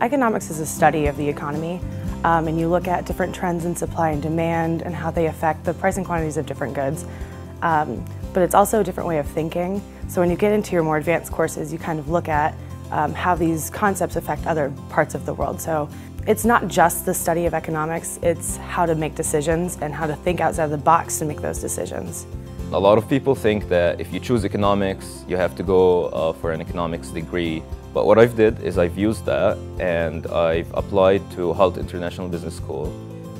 Economics is a study of the economy, um, and you look at different trends in supply and demand and how they affect the price and quantities of different goods. Um, but it's also a different way of thinking. So when you get into your more advanced courses, you kind of look at um, how these concepts affect other parts of the world. So it's not just the study of economics, it's how to make decisions and how to think outside of the box to make those decisions. A lot of people think that if you choose economics, you have to go uh, for an economics degree. But what I've did is I've used that and I've applied to Hult International Business School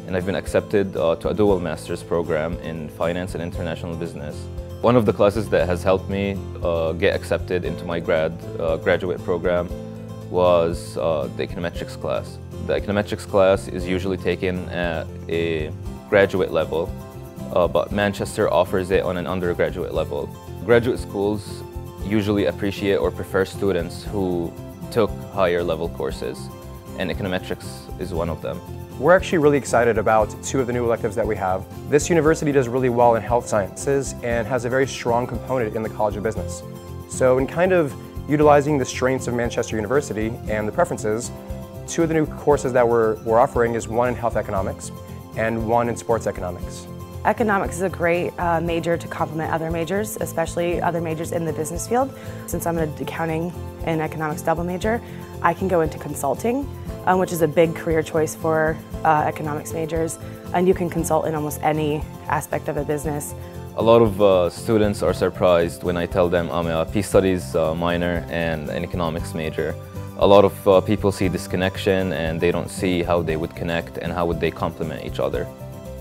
and I've been accepted uh, to a dual master's program in finance and international business. One of the classes that has helped me uh, get accepted into my grad uh, graduate program was uh, the econometrics class. The econometrics class is usually taken at a graduate level, uh, but Manchester offers it on an undergraduate level. Graduate schools usually appreciate or prefer students who took higher level courses, and econometrics is one of them. We're actually really excited about two of the new electives that we have. This university does really well in health sciences and has a very strong component in the College of Business. So in kind of utilizing the strengths of Manchester University and the preferences, two of the new courses that we're, we're offering is one in health economics and one in sports economics. Economics is a great uh, major to complement other majors, especially other majors in the business field. Since I'm an accounting and economics double major, I can go into consulting, um, which is a big career choice for uh, economics majors, and you can consult in almost any aspect of a business. A lot of uh, students are surprised when I tell them I'm a peace studies uh, minor and an economics major. A lot of uh, people see this connection and they don't see how they would connect and how would they complement each other.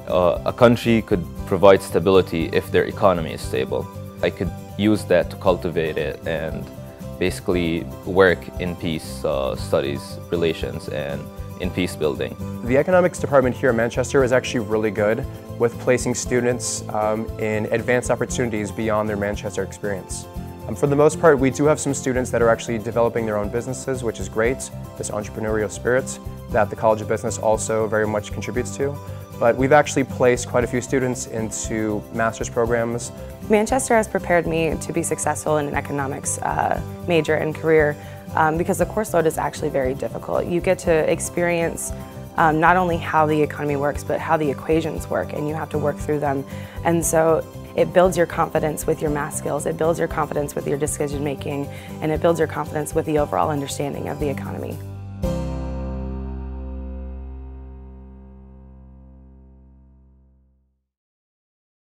Uh, a country could provide stability if their economy is stable. I could use that to cultivate it and basically work in peace uh, studies, relations, and in peace building. The economics department here in Manchester is actually really good with placing students um, in advanced opportunities beyond their Manchester experience. Um, for the most part, we do have some students that are actually developing their own businesses, which is great, this entrepreneurial spirit that the College of Business also very much contributes to. But we've actually placed quite a few students into master's programs. Manchester has prepared me to be successful in an economics uh, major and career um, because the course load is actually very difficult. You get to experience um, not only how the economy works, but how the equations work, and you have to work through them. And so it builds your confidence with your math skills, it builds your confidence with your decision making, and it builds your confidence with the overall understanding of the economy.